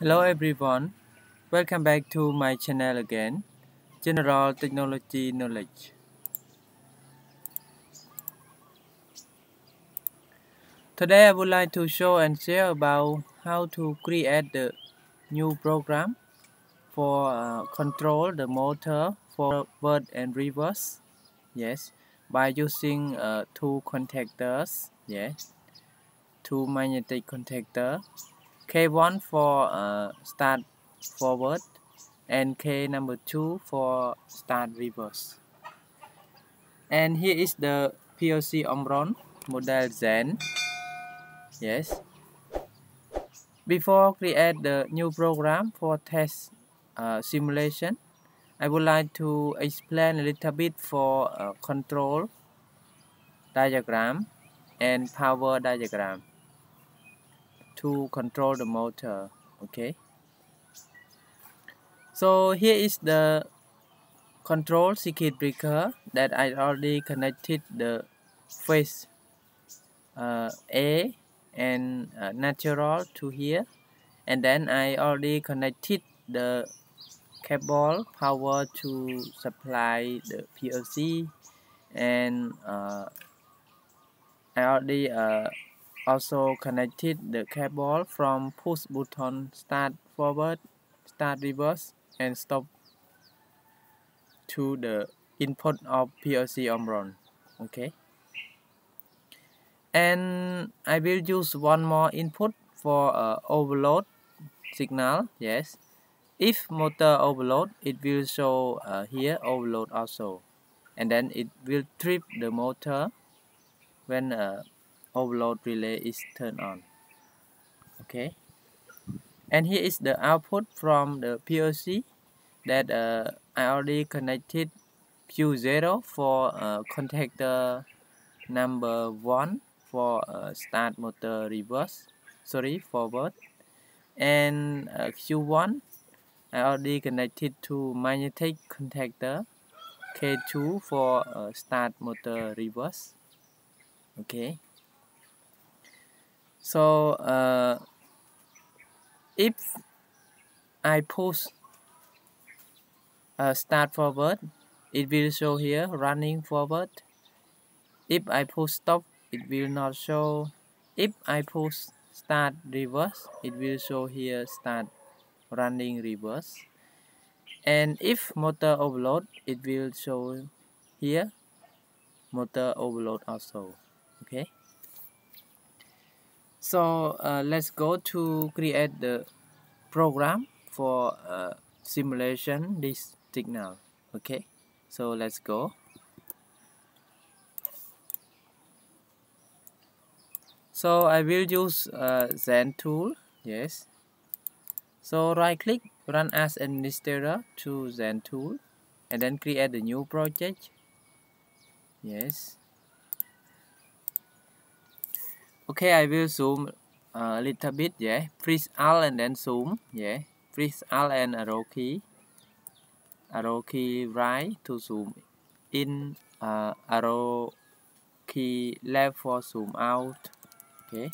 Hello everyone, welcome back to my channel again, General Technology Knowledge. Today I would like to show and share about how to create the new program for uh, control the motor for forward and reverse. Yes, by using uh, two contactors. Yes, two magnetic contactor K1 for uh, start forward and K number 2 for start reverse. And here is the PLC Omron model Zen. Yes. Before create the new program for test uh, simulation, I would like to explain a little bit for uh, control diagram and power diagram to control the motor okay? So here is the control circuit breaker that I already connected the phase uh, A and uh, neutral to here. And then I already connected the cable power to supply the PLC and uh, I already uh, also connected the cable from push button start forward, start reverse and stop to the input of PLC Omron. Okay. And I will use one more input for uh, overload signal. Yes. If motor overload, it will show uh, here overload also. And then it will trip the motor when uh, overload relay is turned on. Okay? And here is the output from the PLC that uh, I already connected Q0 for uh, contactor number 1 for uh, start motor reverse sorry forward. And uh, Q1 I already connected to magnetic contactor K2 for uh, start motor reverse. Okay so uh, if I push uh, start forward it will show here running forward. If I push stop it will not show. If I push start reverse it will show here start running reverse. And if motor overload it will show here motor overload also okay so uh, let's go to create the program for uh, simulation this signal. Okay? So let's go. So I will use uh, Zen tool. Yes. So right click run as administrator to Zen tool and then create a new project. Yes okay I will zoom a little bit yeah. Press alt and then zoom yeah. Press alt and arrow key arrow key right to zoom in uh, arrow key left for zoom out okay.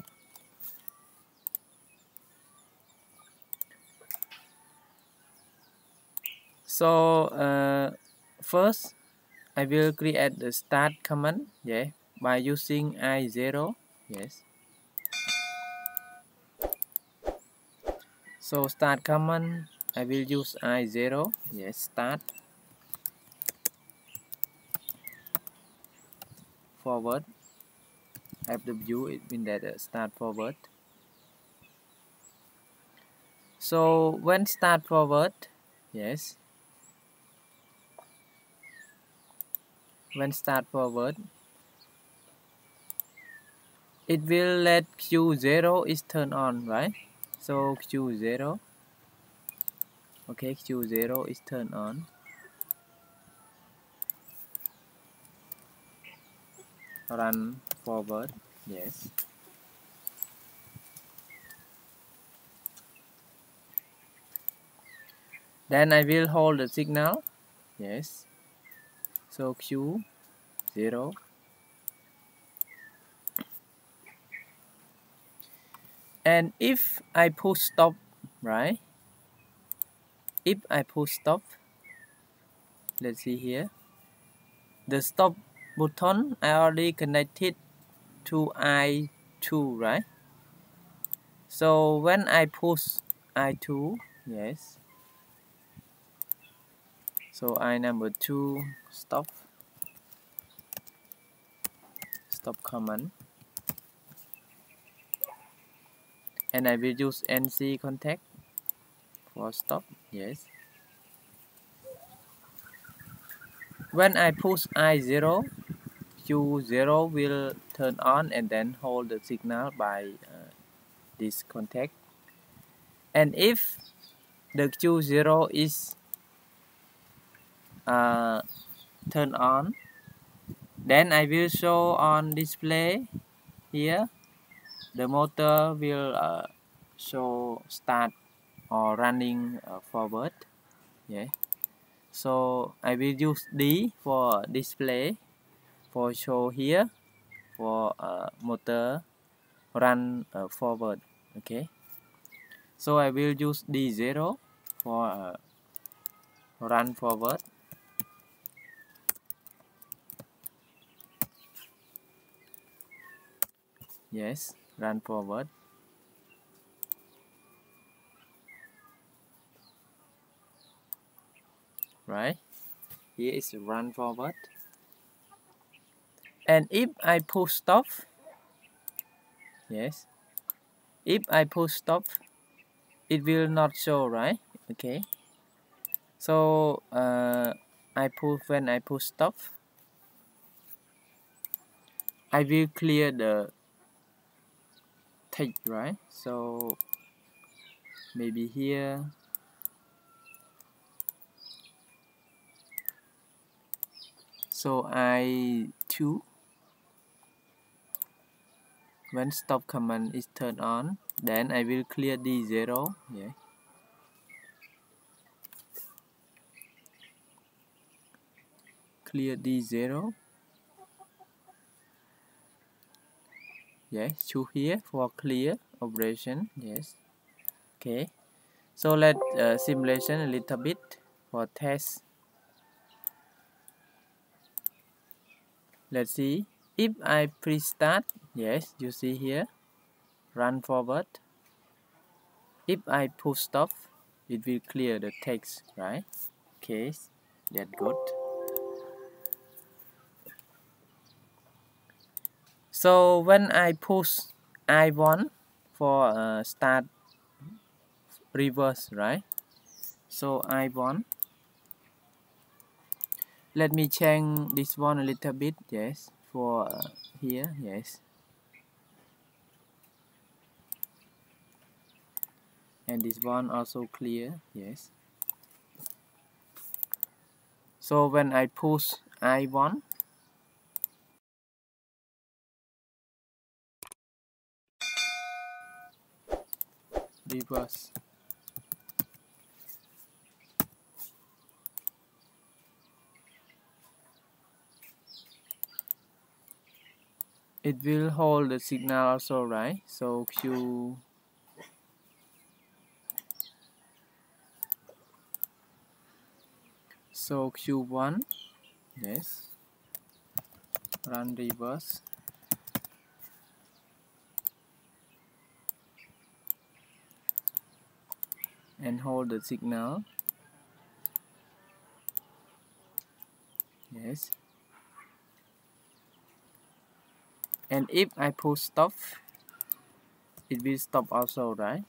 So uh, first I will create the start command yeah by using i0 yes. So start command. I will use i0 yes start. Forward. Fw it means that uh, start forward. So when start forward yes. When start forward it will let Q0 is turned on, right? So Q0, okay, Q0 is turned on. Run forward, yes. Then I will hold the signal, yes. So Q0 and if I push stop right? If I push stop let's see here. The stop button I already connected to I2 right? So when I push I2 yes. So I number 2 stop. Stop command and I will use NC contact. For stop. Yes. When I push I0 Q0 will turn on and then hold the signal by uh, this contact. And if the Q0 is uh, turned on then I will show on display here the motor will uh, show start or running uh, forward. Yeah. So I will use D for display for show here for uh, motor run uh, forward. Okay. So I will use D0 for uh, run forward. Yes run forward. Right? Here is run forward. And if I push stop yes. If I push stop it will not show right? Okay. So uh, I push when I push stop I will clear the take right? So maybe here. So I 2 when stop command is turned on then I will clear D0 yeah. Clear D0 yes to here for clear operation. Yes. Okay. So let uh, simulation a little bit for test. Let's see. If I press start yes you see here. Run forward. If I push stop it will clear the text right? Okay. That's good so when I push I1 for uh, start reverse right? So I1 let me change this one a little bit yes for uh, here yes. And this one also clear yes. So when I push I1 reverse it will hold the signal also right? So Q. So Q1 yes. Run reverse and hold the signal. Yes. And if I push stop it will stop also right?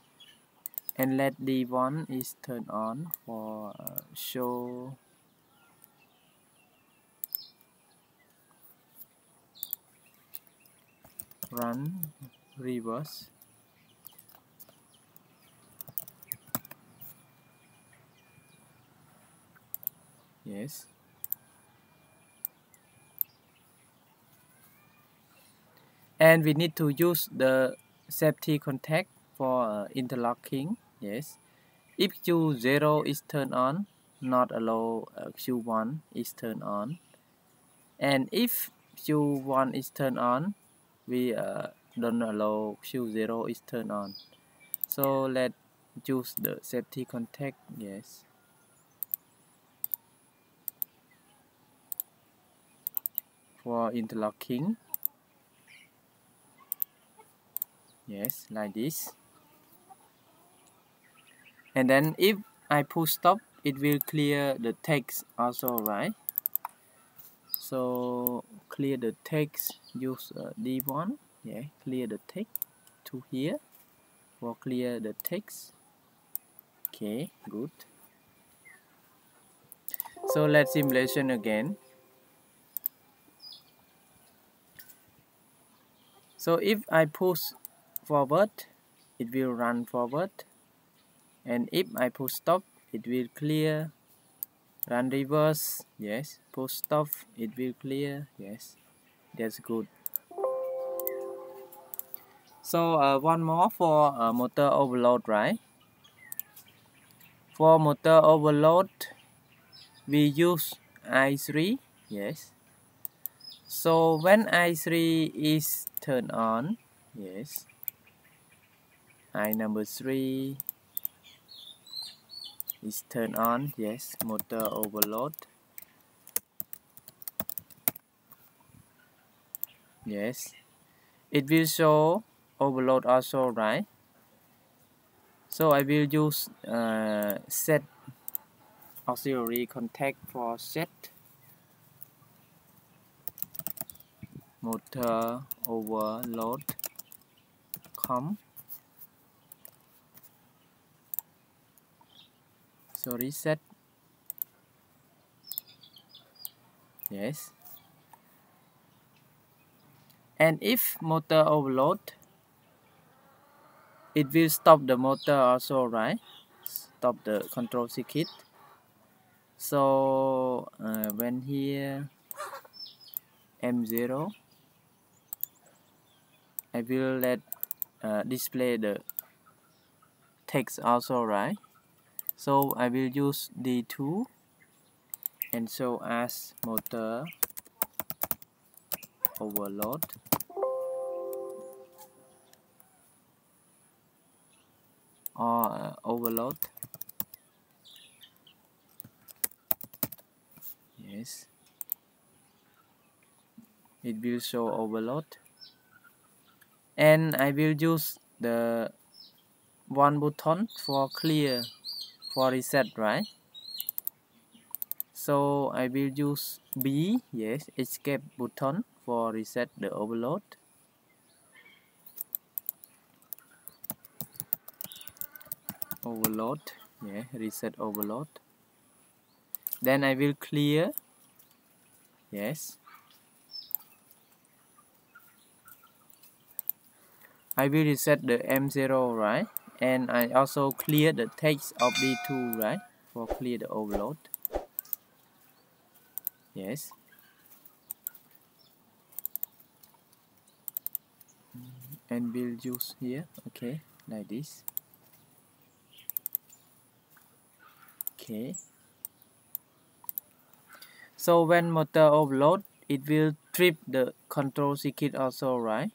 And let D1 is turned on for uh, show. Run reverse yes. And we need to use the safety contact for uh, interlocking. Yes. If q0 is turned on not allow uh, q1 is turned on. And if q1 is turned on we uh, don't allow q0 is turned on. So let choose the safety contact. Yes for interlocking. Yes like this. And then if I push stop it will clear the text also right? So clear the text use uh, D1 yeah clear the text to here. For clear the text. Okay good. So let's simulation again so if I push forward it will run forward. And if I push stop it will clear. Run reverse yes. Push stop it will clear yes. That's good. So uh, one more for uh, motor overload right? For motor overload we use i3 yes so when i3 is turned on yes i number 3 is turned on yes motor overload. Yes it will show overload also right? So I will use uh, set auxiliary contact for set motor overload. Com so reset. Yes. And if motor overload it will stop the motor also right? Stop the control circuit. So uh, when here M0 I will let uh, display the text also right? So I will use D2 and so as motor overload. Or uh, overload. Yes. It will show overload and I will use the one button for clear for reset right? So I will use B yes escape button for reset the overload. Overload yeah reset overload. Then I will clear yes I will reset the M0 right? And I also clear the text of D2 right? For clear the overload. Yes. And we'll use here. Okay like this. Okay. So when motor overload it will trip the control circuit also right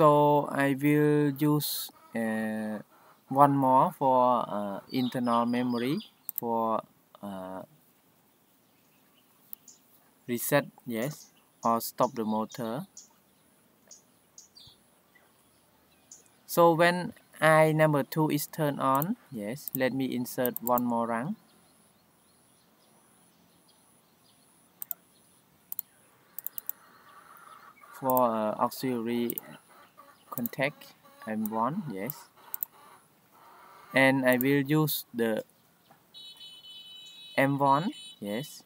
so I will use uh, one more for uh, internal memory for uh, reset yes or stop the motor. So when I number 2 is turned on yes let me insert one more rung. For uh, auxiliary contact M1 yes. And I will use the M1 yes.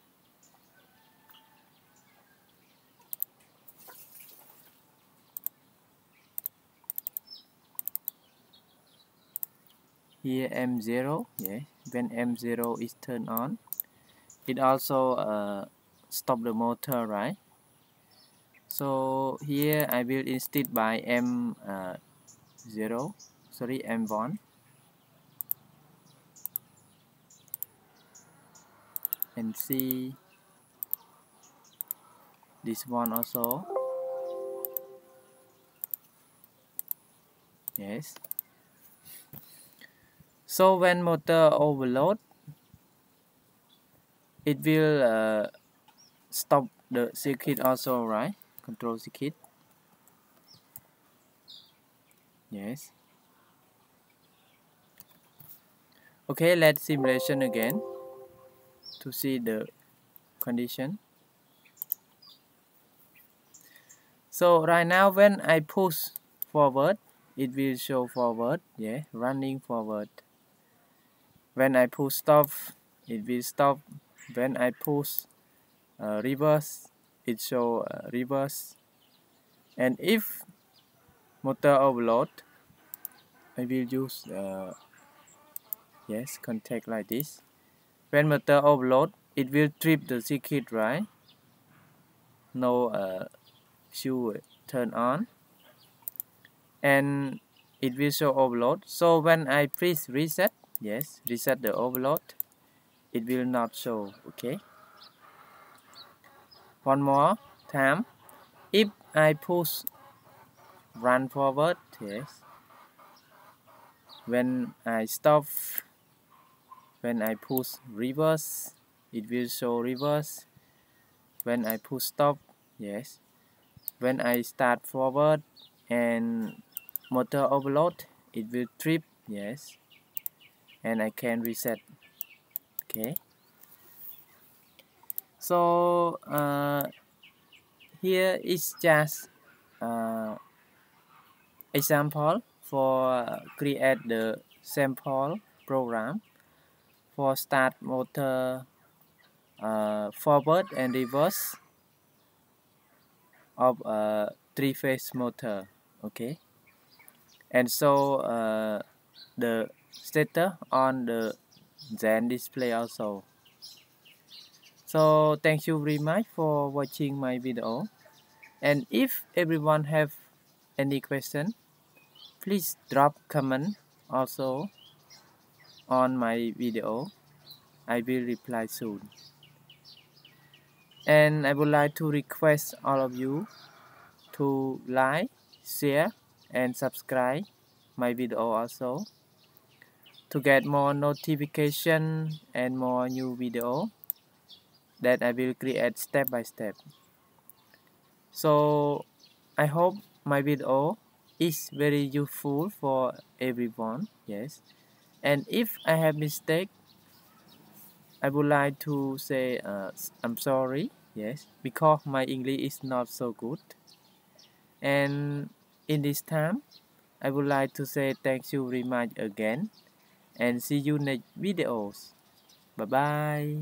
Here M0 yeah when M0 is turned on it also uh, stop the motor right so here I will instead by M uh, 0 sorry M1 and see this one also. Yes. So when motor overload it will uh, stop the circuit also right control circuit yes. Okay let's simulation again to see the condition. So right now when I push forward it will show forward yeah running forward. When I push stop it will stop. When I push uh, reverse it show uh, reverse and if motor overload I will use uh, yes contact like this. When motor overload it will trip the circuit right? No uh, should turn on. And it will show overload. So when I press reset yes reset the overload it will not show okay one more time. If I push run forward yes. When I stop when I push reverse it will show reverse. When I push stop yes. When I start forward and motor overload it will trip yes. And I can reset. Okay so uh, here is just uh, example for create the sample program for start motor uh, forward and reverse of a three-phase motor okay? And so uh, the stator on the Zen display also so thank you very much for watching my video. And if everyone have any question please drop comment also on my video. I will reply soon. And I would like to request all of you to like share and subscribe my video also to get more notification and more new video that I will create step by step. So I hope my video is very useful for everyone yes. And if I have mistake I would like to say uh, I'm sorry yes because my English is not so good. And in this time I would like to say thank you very much again and see you next videos. Bye bye